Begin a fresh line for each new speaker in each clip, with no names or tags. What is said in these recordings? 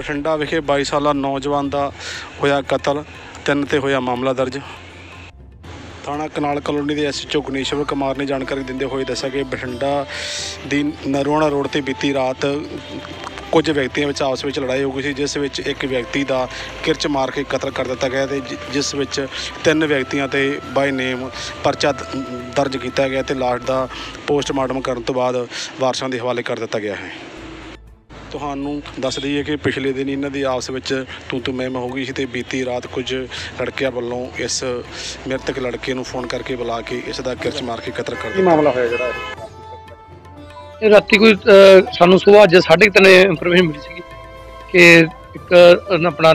ਬਠਿੰਡਾ ਵਿਖੇ 22 ਸਾਲਾ ਨੌਜਵਾਨ ਦਾ ਹੋਇਆ ਕਤਲ, ਤਿੰਨ ਤੇ ਹੋਇਆ ਮਾਮਲਾ ਦਰਜ। ਥਾਣਾ ਕਨਾਲ ਕਲੋਨੀ ਦੇ ਐਸਐਚਓ ਗਣੇਸ਼ਵਰ ਕੁਮਾਰ ਨੇ ਜਾਣਕਾਰੀ ਦਿੰਦੇ ਹੋਏ ਦੱਸਿਆ ਕਿ ਬਠਿੰਡਾ ਦੀ ਨਰੋਣਾ ਰੋਡ ਤੇ ਬੀਤੀ ਰਾਤ ਕੁਝ ਵਿਅਕਤੀਆਂ ਵਿੱਚ ਆਪਸ ਵਿੱਚ ਲੜਾਈ ਹੋ ਗਈ ਸੀ, ਜਿਸ ਵਿੱਚ ਇੱਕ ਵਿਅਕਤੀ ਦਾ ਕਿਰਚ ਮਾਰ ਕੇ ਕਤਲ ਕਰ ਦਿੱਤਾ ਗਿਆ ਤੇ ਜਿਸ ਵਿੱਚ ਤਿੰਨ ਵਿਅਕਤੀਆਂ ਤੇ ਬਾਈ ਨੇਮ ਪਰਚਾ ਦਰਜ ਕੀਤਾ ਗਿਆ ਤੇ ਲਾਸ਼ ਦਾ ਪੋਸਟਮਾਰਟਮ ਕਰਨ ਤੋਂ ਬਾਅਦ ਵਾਰਸਾਂ ਦੇ ਹਵਾਲੇ ਕਰ ਦਿੱਤਾ ਗਿਆ ਹੈ। ਤੁਹਾਨੂੰ ਦੱਸ ਦਈਏ ਕਿ ਪਿਛਲੇ ਦਿਨ ਇਹਨਾਂ ਦੀ ਆਪਸ ਵਿੱਚ ਤੂੰ ਤੂੰ ਮੈਂ ਮੈਂ ਹੋ ਗਈ ਸੀ ਤੇ ਬੀਤੀ ਰਾਤ ਕੁਝ ਲੜਕਿਆਂ ਵੱਲੋਂ ਇਸ ਮ੍ਰਿਤਕ ਲੜਕੇ ਨੂੰ ਫੋਨ ਕਰਕੇ ਬੁਲਾ ਕੇ ਇਸ ਦਾ ਕਿਰਚ ਮਾਰ ਕੇ ਕਤਲ ਕਰ ਦਿੱਤਾ।
ਮਾਮਲਾ ਹੋਇਆ ਜਿਹੜਾ ਇਹ?
ਇਹ ਰਾਤੀ ਕੋਈ ਸਾਨੂੰ ਸਵੇਰ ਅੱਜ 3:30 ਇਨਫੋਰਮੇਸ਼ਨ ਮਿਲੀ ਸੀ ਕਿ ਇੱਕ ਆਪਣਾ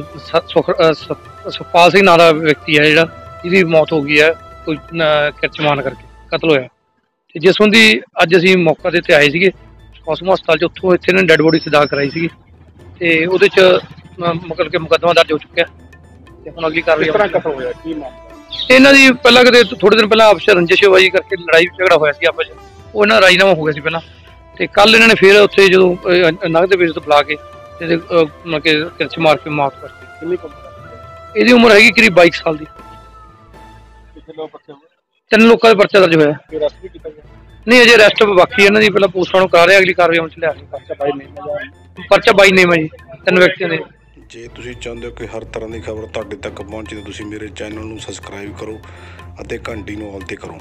ਸੁਖਪਾਲ ਸਿੰਘ ਨਾਂ ਦਾ ਵਿਅਕਤੀ ਹੈ ਜਿਹੜਾ ਜਿਹਦੀ ਮੌਤ ਹੋ ਗਈ ਹੈ ਕੋਈ ਕਿਰਚ ਮਾਰਨ ਕਰਕੇ ਕਤਲ ਹੋਇਆ। ਤੇ ਜਿਸ ਸੰਬੰਧੀ ਅੱਜ ਅਸੀਂ ਮੌਕਾ ਦੇ ਤੇ ਆਏ ਸੀਗੇ। ਕੌਸਮੋ ਹਸਪਤਾਲ ਚ ਉੱਥੋਂ ਇੱਥੇ ਨੇ ਡੈੱਡ ਬੋਡੀ ਸਦਾ ਕਰਾਈ ਸੀਗੀ। ਤੇ ਉਹਦੇ ਚ ਮਤਲਬ ਕਿ ਮੁਕੱਦਮਾ ਦਰਜ ਹੋ ਚੁੱਕਿਆ ਤੇ ਹੁਣ ਅਗਲੀ ਕਾਰਵਾਈ
ਕਿਸ ਤਰ੍ਹਾਂ ਕਤਲ ਹੋਇਆ? ਕੀ ਮਾਮਲਾ?
ਇਹਨਾਂ ਦੀ ਪਹਿਲਾਂ ਕਦੇ ਥੋੜੇ ਦਿਨ ਪਹਿਲਾਂ ਆਪਸ ਰੰਜਿਸ਼ਬਾਜੀ ਕਰਕੇ ਲੜਾਈ ਝਗੜਾ ਹੋਇਆ ਸੀ ਆਪਸ ਉਹ ਇਹਨਾਂ ਰਾਜੀਨਾਮਾ ਹੋ ਗਿਆ ਸੀ ਪਹਿਲਾਂ। ਤੇ ਕੱਲ ਇਹਨਾਂ ਨੇ ਫਿਰ ਉੱਥੇ ਜਦੋਂ ਨਗਦ ਦੇ ਵਿੱਚ ਤੋਂ ਬੁਲਾ ਕੇ ਤੇ ਮਤਲਬ ਕਿ ਕਿਰਚ ਮਾਰ ਕੇ ਮਾਰ ਕਰਤੀ
ਕਿੰਨੀ?
ਇਹਦੀ ਉਮਰ ਹੈਗੀ ਕਰੀਬ 22 ਸਾਲ ਦੀ। ਤਿੰਨ ਲੋਕਾਂ ਦਾ ਪਰਚਾ ਦਰਜ ਹੋਇਆ ਨਹੀਂ, ਅਜੇ ਅਰੈਸਟ ਬਾਕੀ ਇਹਨਾਂ ਦੀ, ਪਹਿਲਾਂ ਪੋਸਟਮਾਰਟਮ ਕਰਾ ਰਹੇ ਅਗਲੀ ਕਾਰਵਾਈ ਹੁਣ ਚ ਲਿਆ ਰਹੇ
ਬੱਚਾ ਬਾਈ ਨਹੀਂ
ਪਰਚਾ 22 ਨੇਮ ਹੈ ਜੀ, ਤਿੰਨ ਵਿਅਕਤੀਆਂ ਦੇ।
ਜੇ ਤੁਸੀਂ ਚਾਹੁੰਦੇ ਹੋ ਕਿ ਹਰ ਤਰ੍ਹਾਂ ਦੀ ਖਬਰ ਤੁਹਾਡੇ ਤੱਕ ਪਹੁੰਚੇ, ਤਾਂ ਤੁਸੀਂ ਮੇਰੇ ਚੈਨਲ ਨੂੰ ਸਬਸਕ੍ਰਾਈਬ ਕਰੋ ਅਤੇ ਘੰਟੀ ਨੂੰ ਆਲ ਤੇ ਕਰੋ।